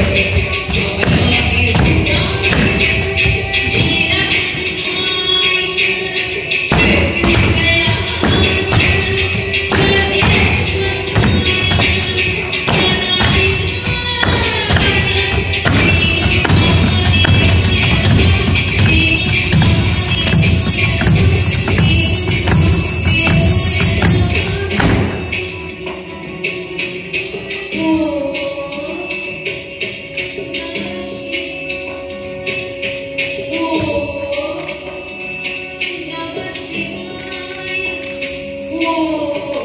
Exit. Oh,